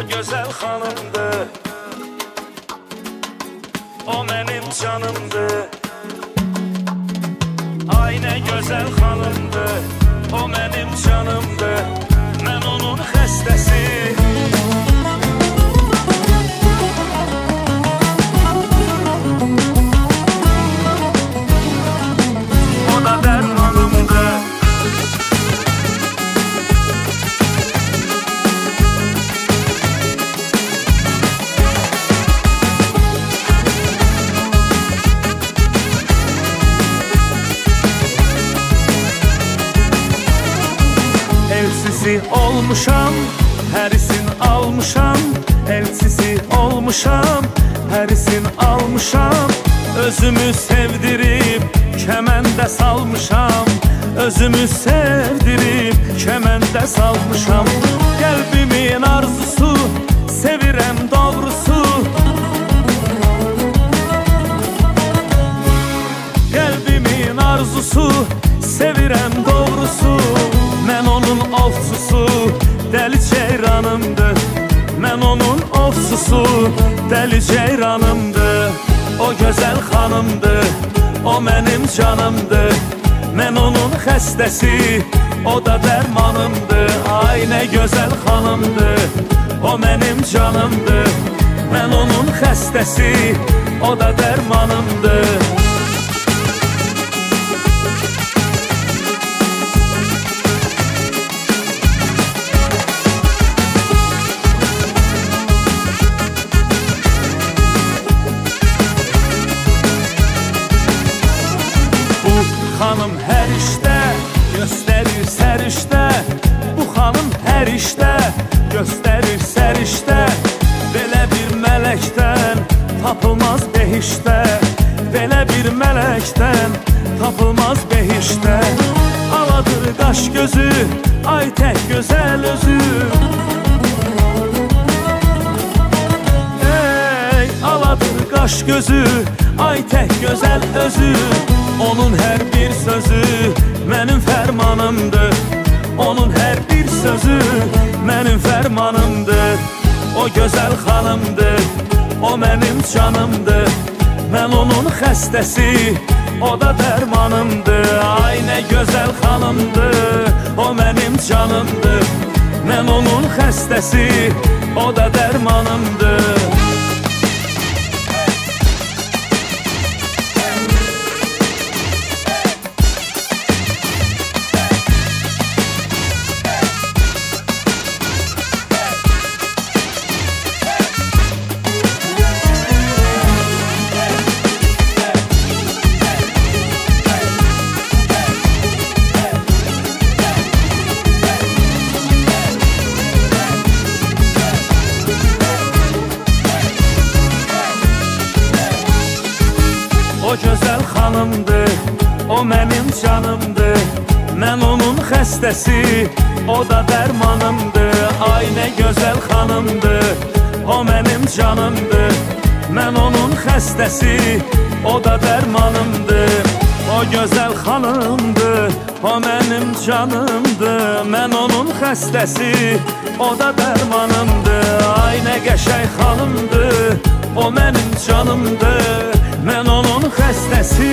O gözəl xanımdır O mənim canımdır Ay nə gözəl xanımdır O mənim Elçisi olmuşam, hərisin almışam. Elçisi olmuşam, hərisin almışam. Özümü sevdirib, kəməndə salmışam. Özümü sevdirib, kəməndə salmışam. Qəlbimin arzusu, ovçusu, dəli ceyranımdır O gözəl xanımdır, o mənim canımdır Mən onun xəstəsi, o da dərmanımdır Ay nə gözəl xanımdır, o mənim canımdır Mən onun xəstəsi, o da dərmanımdır xanım hər işdə göstərir sərişdə Bu xanım hər işdə göstərir sərişdə Belə bir mələkdən tapılmaz behişdə Belə bir mələkdən tapılmaz behişdə Aladır qaş gözü, ay tək gözəl özü. Ey aladır qaş gözü Ay tək gözəl özü Onun hər bir sözü Mənim fərmanımdır Onun hər bir sözü Mənim fərmanımdır O gözəl xanımdır O mənim canımdır Mən onun xəstəsi O da dərmanımdır Ay nə gözəl xanımdır O mənim canımdır Mən onun xəstəsi O da dərmanımdır O gözəl xanımdır, o mənim canımdır Mən onun xəstəsi, o da dərmanımdır. Ay nə gözəl xanımdır, o mənim canımdır Mən onun xəstəsi, o da dərmanımdır. O gözəl xanımdır, o mənim canımdır Mən onun xəstəsi, o da dərmanımdır. Ay nə qəşəng xanımdır, o mənim canımdır Mən onun xəstəsi